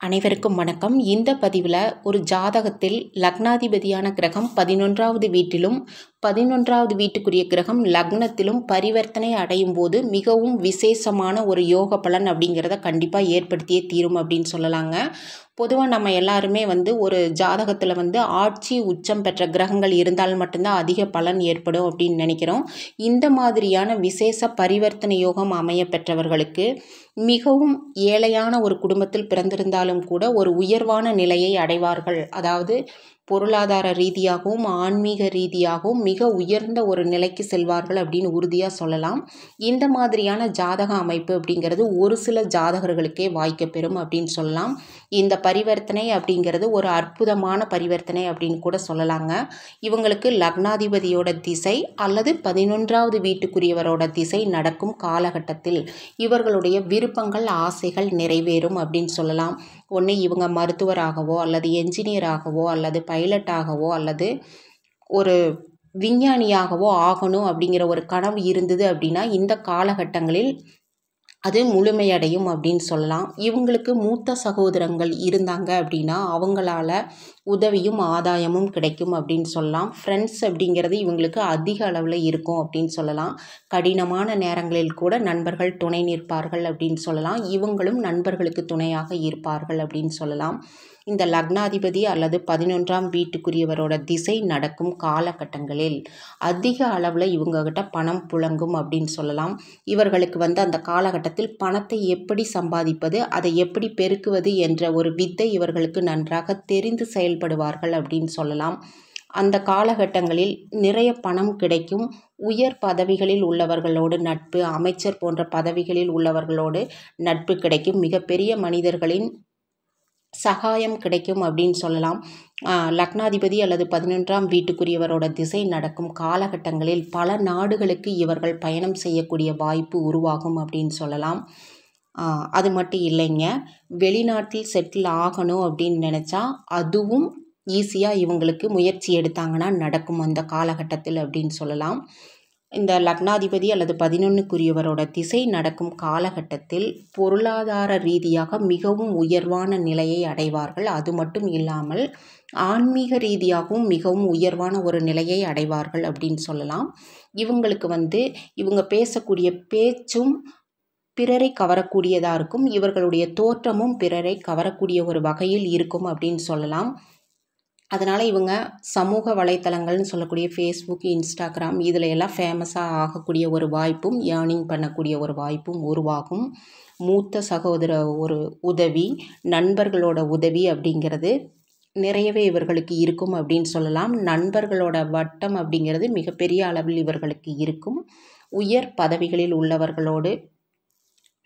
அனைவருக்கும் வணக்கம். இந்த பதிவில் ஒரு ஜாதகத்தில் லக்னாதிபதியான கிரகம் பதினொன்றாவது வீட்டிலும் பதினொன்றாவது வீட்டுக்குரிய கிரகம் லக்னத்திலும் பரிவர்த்தனை அடையும் போது மிகவும் விசேஷமான ஒரு யோக பலன் அப்படிங்கிறத கண்டிப்பாக ஏற்படுத்தியே தீரும் அப்படின்னு சொல்லலாங்க. பொதுவாக நம்ம எல்லாருமே வந்து ஒரு ஜாதகத்தில் வந்து ஆட்சி உச்சம் பெற்ற கிரகங்கள் இருந்தால் மட்டும்தான் அதிக பலன் ஏற்படும் அப்படின்னு நினைக்கிறோம். இந்த மாதிரியான விசேஷ பரிவர்த்தனை யோகம் அமைய பெற்றவர்களுக்கு மிகவும் ஏழையான ஒரு குடும்பத்தில் பிறந்திருந்தாலும் கூட ஒரு உயர்வான நிலையை அடைவார்கள். அதாவது பொருளாதார ரீதியாகவும் ஆன்மீக ரீதியாகவும் மிக உயர்ந்த ஒரு நிலைக்கு செல்வார்கள் அப்படின்னு உறுதியாக சொல்லலாம். இந்த மாதிரியான ஜாதக அமைப்பு அப்படிங்கிறது ஒரு சில ஜாதகர்களுக்கே வாய்க்க பெறும் அப்படின்னு சொல்லலாம். இந்த பரிவர்த்தனை அப்படிங்கிறது ஒரு அற்புதமான பரிவர்த்தனை அப்படின்னு கூட சொல்லலாங்க. இவங்களுக்கு லக்னாதிபதியோட திசை அல்லது பதினொன்றாவது வீட்டுக்குரியவரோட திசை நடக்கும் காலகட்டத்தில் இவர்களுடைய விருப்பங்கள் ஆசைகள் நிறைவேறும் அப்படின்னு சொல்லலாம். ஒன்று இவங்க மருத்துவராகவோ அல்லது என்ஜினியராகவோ அல்லது பைலட்டாகவோ அல்லது ஒரு விஞ்ஞானியாகவோ ஆகணும் அப்படிங்கிற ஒரு கனவு இருந்தது அப்படின்னா இந்த காலகட்டங்களில் அது முழுமையடையும் அப்படின்னு சொல்லலாம். இவங்களுக்கு மூத்த சகோதரங்கள் இருந்தாங்க அப்படின்னா அவங்களால உதவியும் ஆதாயமும் கிடைக்கும் அப்படின்னு சொல்லலாம். ஃப்ரெண்ட்ஸ் அப்படிங்கிறது இவங்களுக்கு அதிக அளவில் இருக்கும் அப்படின்னு சொல்லலாம். கடினமான நேரங்களில் கூட நண்பர்கள் துணை நிற்பார்கள் அப்படின்னு சொல்லலாம். இவங்களும் நண்பர்களுக்கு துணையாக இருப்பார்கள் அப்படின்னு சொல்லலாம். இந்த லக்னாதிபதி அல்லது பதினொன்றாம் வீட்டுக்குரியவரோட திசை நடக்கும் காலகட்டங்களில் அதிக அளவில் இவங்ககிட்ட பணம் புழங்கும் அப்படின்னு சொல்லலாம். இவர்களுக்கு வந்து அந்த காலகட்டத்தில் பணத்தை எப்படி சம்பாதிப்பது அதை எப்படி பெருக்குவது என்ற ஒரு வித்தை இவர்களுக்கு நன்றாக தெரிந்து செயல்படுவார்கள் அப்படின்னு சொல்லலாம். அந்த காலகட்டங்களில் நிறைய பணம் கிடைக்கும். உயர் பதவிகளில் உள்ளவர்களோடு நட்பு அமைச்சர் போன்ற பதவிகளில் உள்ளவர்களோடு நட்பு கிடைக்கும். மிகப்பெரிய மனிதர்களின் சகாயம் கிடைக்கும் அப்படின்னு சொல்லலாம். லக்னாதிபதி அல்லது பதினொன்றாம் வீட்டுக்குரியவரோட திசை நடக்கும் காலகட்டங்களில் பல நாடுகளுக்கு இவர்கள் பயணம் செய்யக்கூடிய வாய்ப்பு உருவாகும் அப்படின்னு சொல்லலாம். அது மட்டும் இல்லைங்க. வெளிநாட்டில் செட்டில் ஆகணும் அப்படின்னு நினச்சா அதுவும் ஈஸியாக இவங்களுக்கு முயற்சி எடுத்தாங்கன்னா நடக்கும் அந்த காலகட்டத்தில் அப்படின்னு சொல்லலாம். இந்த லக்னாதிபதி அல்லது பதினொன்றுக்குரியவரோட திசை நடக்கும் காலகட்டத்தில் பொருளாதார ரீதியாக மிகவும் உயர்வான நிலையை அடைவார்கள். அது மட்டும் இல்லாமல் ஆன்மீக ரீதியாகவும் மிகவும் உயர்வான ஒரு நிலையை அடைவார்கள் அப்படின்னு சொல்லலாம். இவங்களுக்கு வந்து இவங்க பேசக்கூடிய பேச்சும் பிறரை கவரக்கூடியதாக இருக்கும். இவர்களுடைய தோற்றமும் பிறரை கவரக்கூடிய ஒரு வகையில் இருக்கும் அப்படின்னு சொல்லலாம். அதனால் இவங்க சமூக வலைத்தளங்கள்னு சொல்லக்கூடிய ஃபேஸ்புக் இன்ஸ்டாகிராம் இதில் எல்லாம் ஃபேமஸாக ஆகக்கூடிய ஒரு வாய்ப்பும் ஏர்னிங் பண்ணக்கூடிய ஒரு வாய்ப்பும் உருவாகும். மூத்த சகோதர ஒரு உதவி நண்பர்களோட உதவி அப்படிங்கிறது நிறையவே இவர்களுக்கு இருக்கும் அப்படின்னு சொல்லலாம். நண்பர்களோட வட்டம் அப்படிங்கிறது மிகப்பெரிய அளவில் இவர்களுக்கு இருக்கும். உயர் பதவிகளில் உள்ளவர்களோடு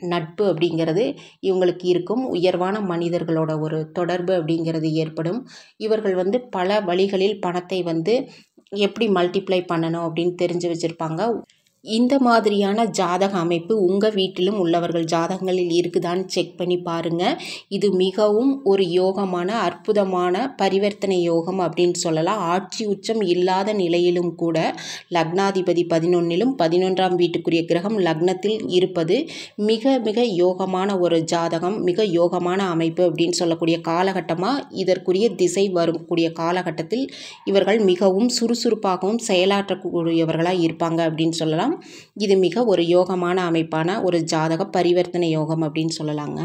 நட்பு அப்படிங்கிறது இவங்களுக்கு இருக்கும். உயர்வான மனிதர்களோட ஒரு தொடர்பு அப்படிங்கிறது ஏற்படும். இவர்கள் வந்து பல வழிகளில் பணத்தை வந்து எப்படி மல்டிப்ளை பண்ணணும் அப்படின்னு தெரிஞ்சு வச்சுருப்பாங்க. இந்த மாதிரியான ஜாதக அமைப்பு உங்கள் வீட்டிலும் உள்ளவர்கள் ஜாதகங்களில் இருக்குதான்னு செக் பண்ணி பாருங்கள் இது மிகவும் ஒரு யோகமான அற்புதமான பரிவர்த்தனை யோகம் அப்படின்னு சொல்லலாம். ஆட்சி உச்சம் இல்லாத நிலையிலும் கூட லக்னாதிபதி பதினொன்னிலும் பதினொன்றாம் வீட்டுக்குரிய கிரகம் லக்னத்தில் இருப்பது மிக மிக யோகமான ஒரு ஜாதகம் மிக யோகமான அமைப்பு அப்படின்னு சொல்லக்கூடிய காலகட்டமாக இதற்குரிய திசை வரக்கூடிய காலகட்டத்தில் இவர்கள் மிகவும் சுறுசுறுப்பாகவும் செயலாற்றக்கூடியவர்களாக இருப்பாங்க அப்படின்னு சொல்லலாம். இது மிக ஒரு யோகமான அமைப்பான ஒரு ஜாதக பரிவர்த்தனை யோகம் அப்படின்னு சொல்லலாங்க.